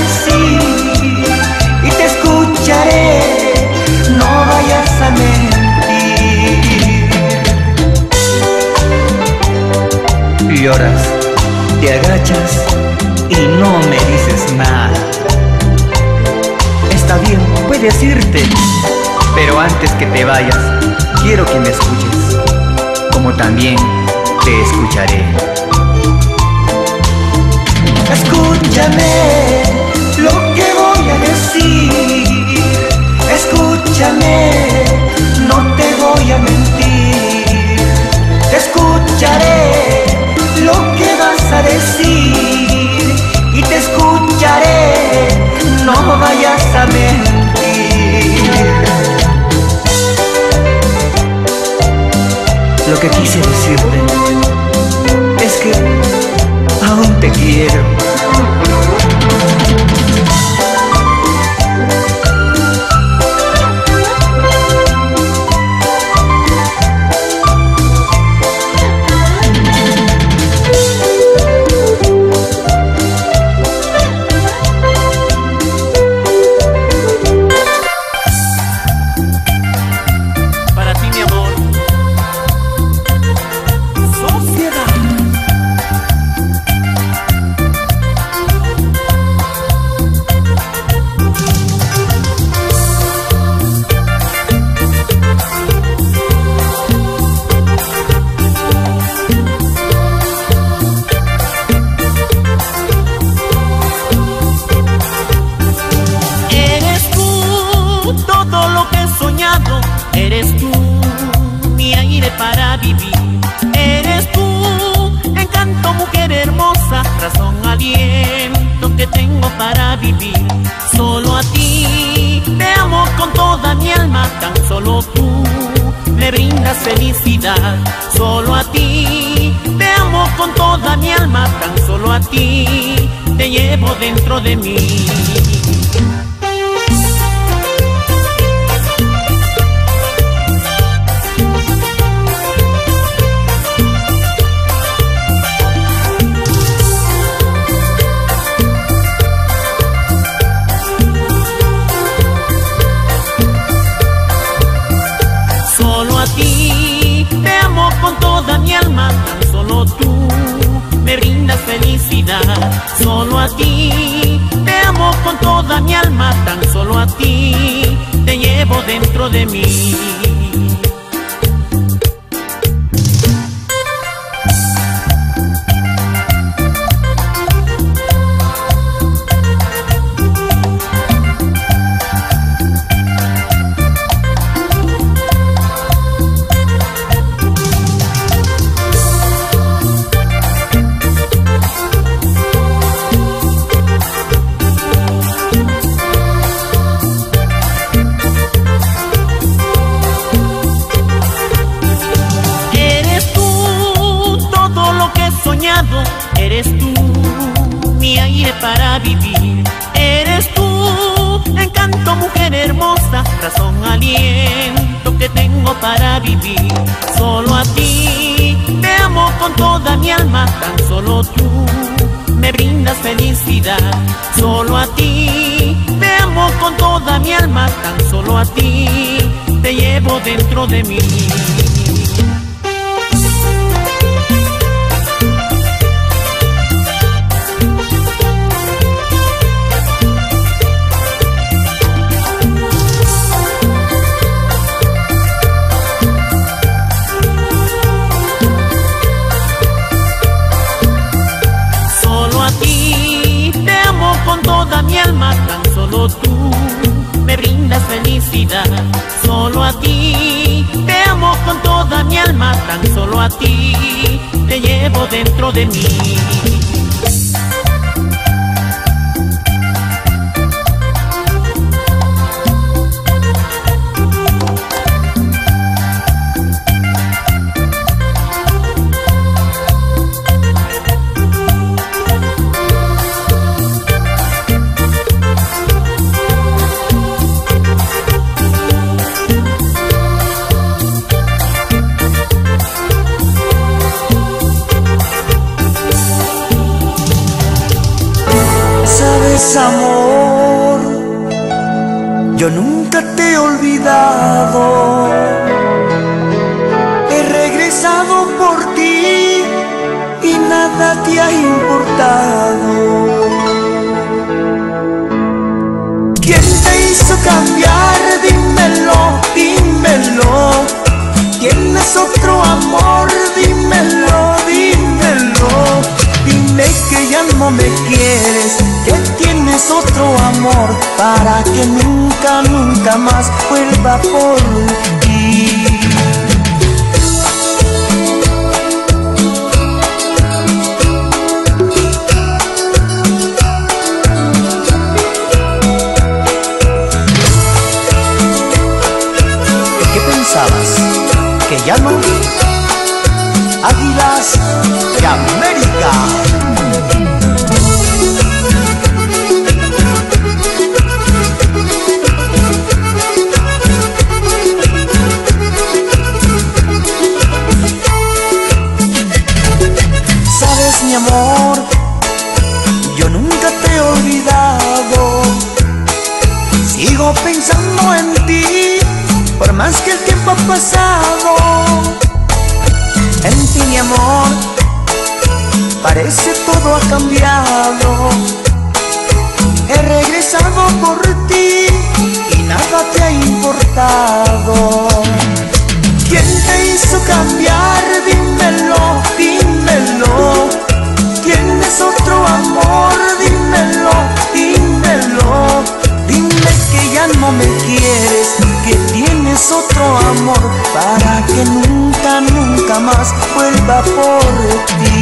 decir y te escucharé, no vayas a mentir. Lloras, te agachas y no me dices nada. Está bien, puedes irte, pero antes que te vayas, quiero que me escuches, como también te escucharé. Es que aún te quiero. Eres tú mi aire para vivir. Eres tú encanto, mujer hermosa, razón, aliento que tengo para vivir. Solo a ti te amo con toda mi alma, tan solo tú me brindas felicidad. Solo a ti te amo con toda mi alma, tan solo a ti te llevo dentro de mí. Toda mi alma, tan solo a ti te llevo dentro de mí. Mi alma, tan solo tú me brindas felicidad. Solo a ti te amo con toda mi alma, tan solo a ti te llevo dentro de mí. Tan solo a ti te llevo dentro de mí. nada. Que tienes otro amor para que nunca, nunca más vuelva por ti. ¿Qué pensabas? ¿Que ya no? Águilas de He regresado por ti y nada te ha importado. ¿Quién te hizo cambiar? Dímelo, dímelo tienes otro amor, dímelo, dímelo. Dime que ya no me quieres, que tienes otro amor para que nunca, nunca más vuelva por ti.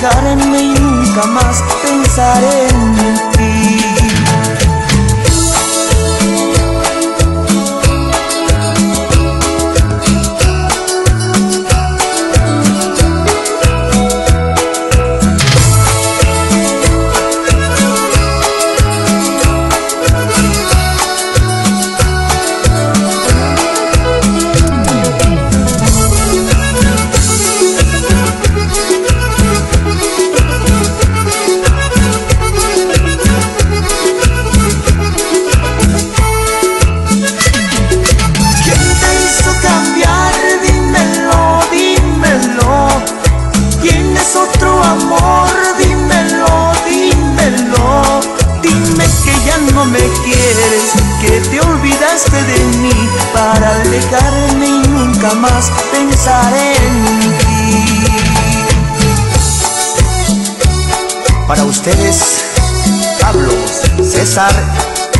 Para alejarme y nunca más pensar en ti.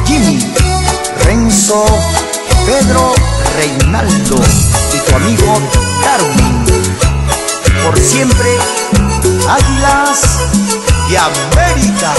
Jimmy, Renzo, Pedro, Reinaldo y tu amigo Darwin. Por siempre, Águilas y América.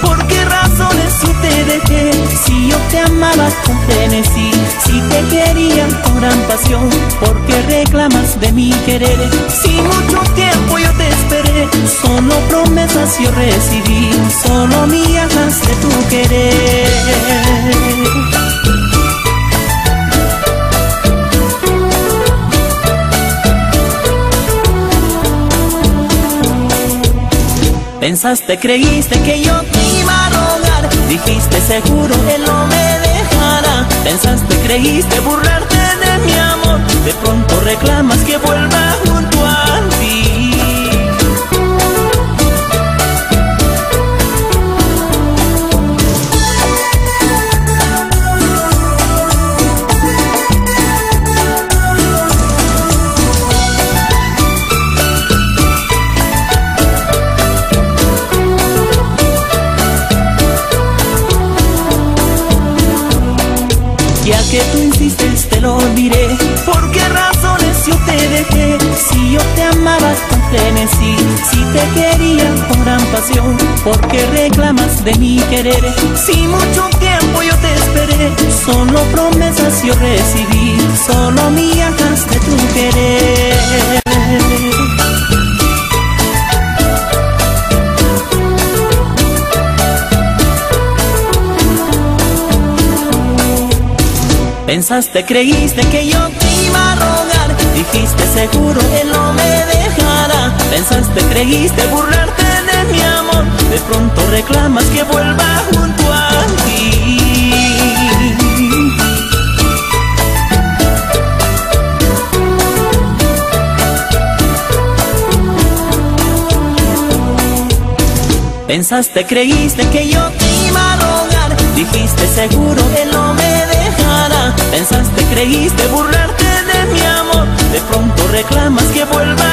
¿Por qué razones yo te dejé? Si yo te amaba con frenesí Si te quería con gran pasión ¿Por qué reclamas de mi querer? Si mucho tiempo yo te esperé Solo promesas yo recibí Solo migajas de tu querer Pensaste, creíste que yo te iba a rogar. Dijiste seguro él no me dejará Pensaste, creíste burlarte de mi amor. De pronto reclamas que vuelva junto a Si te quería con gran pasión ¿Por qué reclamas de mi querer? Si mucho tiempo yo te esperé Solo promesas yo recibí Solo migajas de tu querer Pensaste, creíste que yo te iba a rogar Dijiste seguro Pensaste, creíste burlarte de mi amor De pronto reclamas que vuelva junto a ti. Pensaste, creíste que yo te iba a rogar Dijiste seguro él no me Pensaste, creíste burlarte de mi amor De pronto reclamas que vuelva